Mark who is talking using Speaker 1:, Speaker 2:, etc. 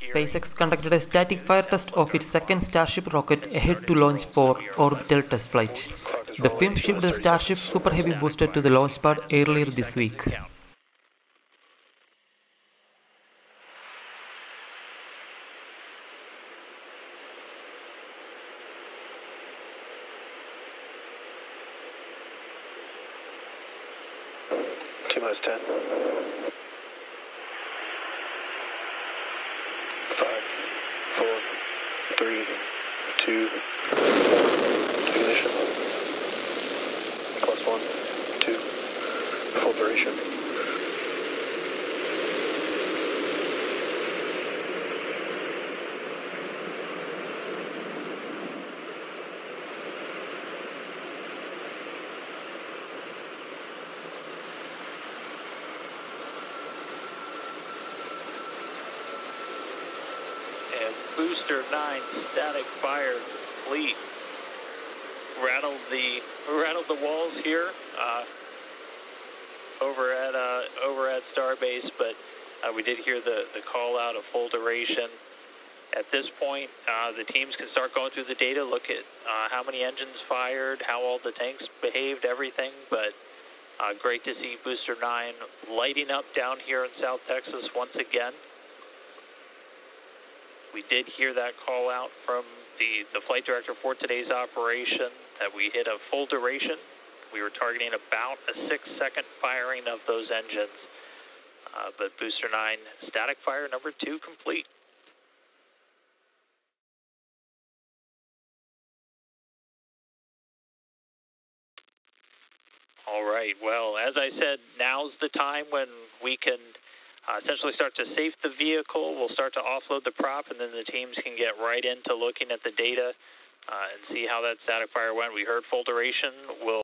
Speaker 1: SpaceX conducted a static fire test of its second Starship rocket ahead to launch for orbital test flight. The firm shipped the Starship Super Heavy booster to the launch pad earlier this week.
Speaker 2: T minus 10. Three, two. Ignition. Plus one, two, full duration.
Speaker 3: Booster nine static fire complete. Rattled the rattled the walls here uh, over at uh, over at Starbase, but uh, we did hear the the call out of full duration. At this point, uh, the teams can start going through the data, look at uh, how many engines fired, how all the tanks behaved, everything. But uh, great to see Booster 9 lighting up down here in South Texas once again. We did hear that call out from the, the flight director for today's operation that we hit a full duration. We were targeting about a six second firing of those engines. Uh, but Booster 9 static fire number two complete. All right. Well, as I said, now's the time when we can uh, essentially start to safe the vehicle. We'll start to offload the prop, and then the teams can get right into looking at the data uh, and see how that static fire went. We heard full duration. We'll